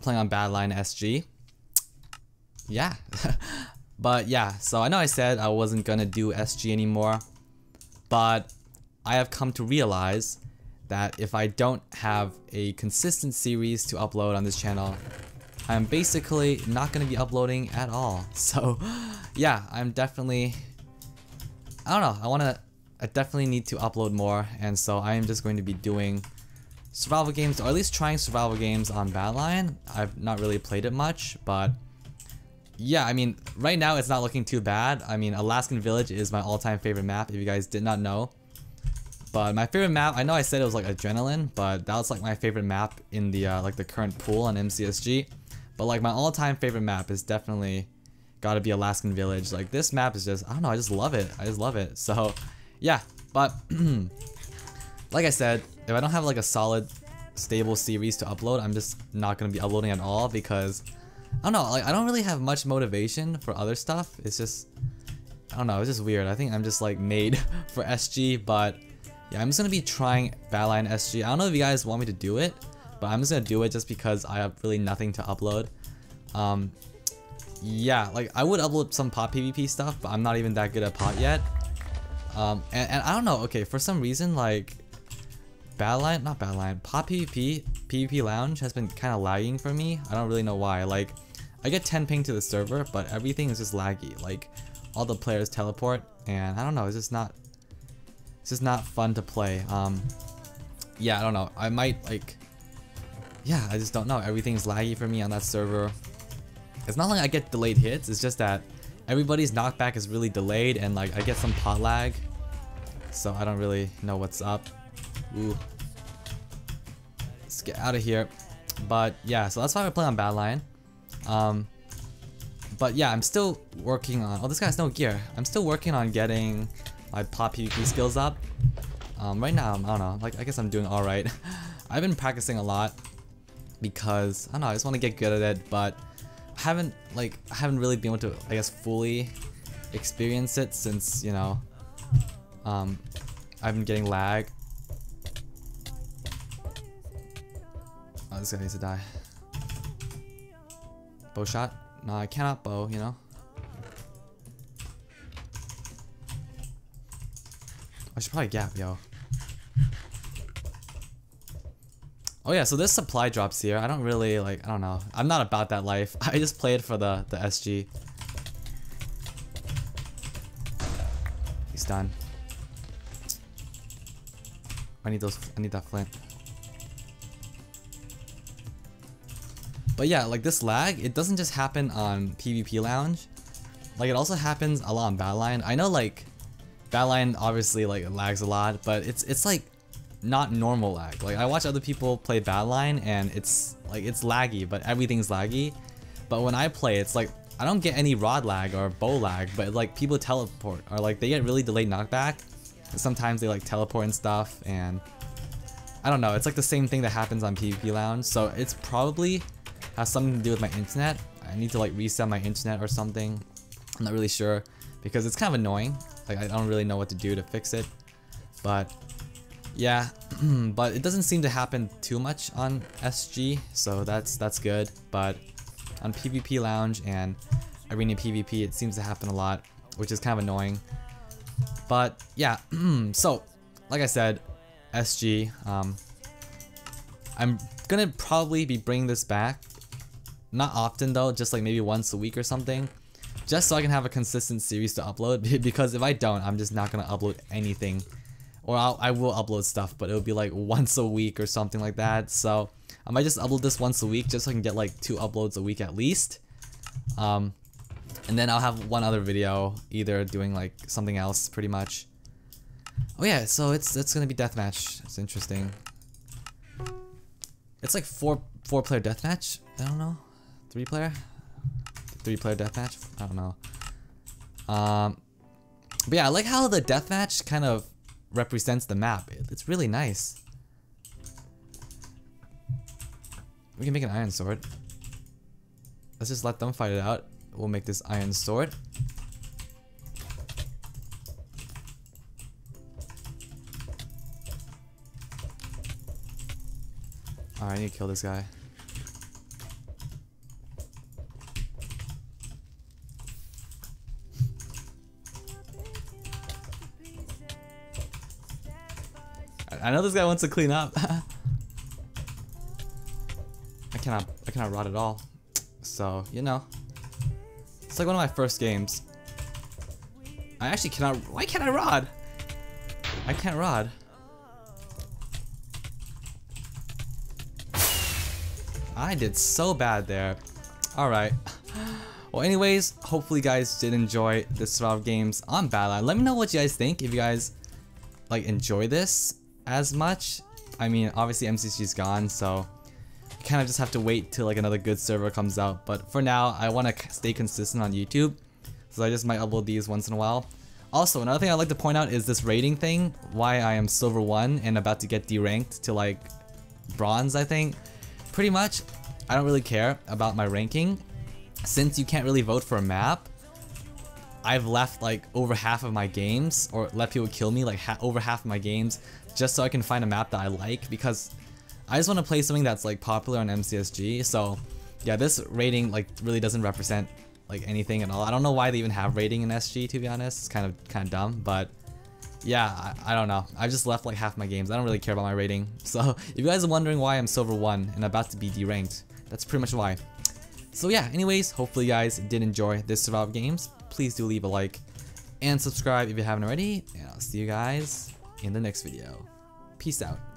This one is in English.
playing on Badlion SG. Yeah. but yeah, so I know I said I wasn't gonna do SG anymore, but I have come to realize that if I don't have a consistent series to upload on this channel, I'm basically not going to be uploading at all. So yeah, I'm definitely, I don't know, I want to, I definitely need to upload more and so I am just going to be doing survival games or at least trying survival games on Badlion. I've not really played it much, but yeah, I mean, right now it's not looking too bad. I mean, Alaskan Village is my all-time favorite map if you guys did not know. But my favorite map, I know I said it was like Adrenaline, but that was like my favorite map in the uh, like the current pool on MCSG. But like my all-time favorite map is definitely gotta be Alaskan Village. Like this map is just, I don't know, I just love it. I just love it. So yeah, but like I said, if I don't have like a solid, stable series to upload, I'm just not gonna be uploading at all because I don't know, like I don't really have much motivation for other stuff. It's just, I don't know, it's just weird. I think I'm just like made for SG, but yeah, I'm just gonna be trying Badlion SG. I don't know if you guys want me to do it, but I'm just gonna do it just because I have really nothing to upload. Um, yeah, like I would upload some pot PvP stuff, but I'm not even that good at pot yet. Um, and, and I don't know, okay, for some reason, like, Badlion, not Badlion, pot PvP, PvP Lounge has been kind of lagging for me. I don't really know why. Like, I get 10 ping to the server, but everything is just laggy. Like, all the players teleport, and I don't know, it's just not it's just not fun to play. Um, yeah, I don't know. I might like, yeah, I just don't know. Everything's laggy for me on that server. It's not like I get delayed hits. It's just that everybody's knockback is really delayed and like I get some pot lag. So I don't really know what's up. Ooh. Let's get out of here. But yeah, so that's why I play on Badlion. Um, but yeah, I'm still working on. Oh, this guy has no gear. I'm still working on getting my pot PvP skills up. Um, right now, I don't know, like I guess I'm doing alright. I've been practicing a lot because, I don't know, I just want to get good at it, but I haven't, like, I haven't really been able to, I guess, fully experience it since, you know, um, I've been getting lag. This guy needs to die. Bow shot? No, I cannot bow, you know? I should probably gap, yo. Oh yeah, so this supply drops here. I don't really like, I don't know. I'm not about that life. I just played for the, the SG. He's done. I need those, I need that flint. But yeah, like this lag, it doesn't just happen on PvP Lounge. Like it also happens a lot on Badlion. I know like Badlion obviously like lags a lot, but it's it's like not normal lag. Like I watch other people play Badlion and it's like it's laggy, but everything's laggy. But when I play, it's like I don't get any rod lag or bow lag, but like people teleport or like they get really delayed knockback. Sometimes they like teleport and stuff and I don't know, it's like the same thing that happens on PvP Lounge, so it's probably has something to do with my internet. I need to like reset my internet or something. I'm not really sure because it's kind of annoying. Like I don't really know what to do to fix it. But yeah, but it doesn't seem to happen too much on SG, so that's that's good. But on PvP Lounge and Arena PvP, it seems to happen a lot, which is kind of annoying. But yeah, so like I said, SG, um, I'm gonna probably be bringing this back. Not often though, just like maybe once a week or something just so I can have a consistent series to upload because if I don't I'm just not gonna upload anything. Or I'll, I will upload stuff but it'll be like once a week or something like that. So I might just upload this once a week just so I can get like two uploads a week at least. Um, and then I'll have one other video either doing like something else pretty much. Oh yeah so it's it's gonna be deathmatch. It's interesting. It's like four four player deathmatch? I don't know three player three player deathmatch. I don't know. Um, but yeah, I like how the deathmatch kind of represents the map. It's really nice. We can make an iron sword. Let's just let them fight it out. We'll make this iron sword. Alright, I need to kill this guy. I know this guy wants to clean up. I cannot, I cannot rod at all. So, you know. It's like one of my first games. I actually cannot, why can't I rod? I can't rod. I did so bad there. Alright. Well anyways, hopefully you guys did enjoy this survival games on Badlion. Let me know what you guys think if you guys like enjoy this as much. I mean obviously MCSG's gone so you kind of just have to wait till like another good server comes out. But for now I want to stay consistent on YouTube. So I just might upload these once in a while. Also, another thing I'd like to point out is this rating thing, why I am silver 1 and about to get deranked to like bronze I think. Pretty much, I don't really care about my ranking. Since you can't really vote for a map, I've left like over half of my games, or let people kill me like ha over half of my games, just so I can find a map that I like because I just want to play something that's like popular on MCSG. So yeah, this rating like really doesn't represent like anything at all. I don't know why they even have rating in SG to be honest. It's kind of kind of dumb, but yeah, I, I, don't know. I just left like half my games. I don't really care about my rating. So if you guys are wondering why I'm silver 1 and about to be deranked, that's pretty much why. So yeah, anyways, hopefully you guys did enjoy this survival games. Please do leave a like and subscribe if you haven't already. And I'll see you guys in the next video. Peace out.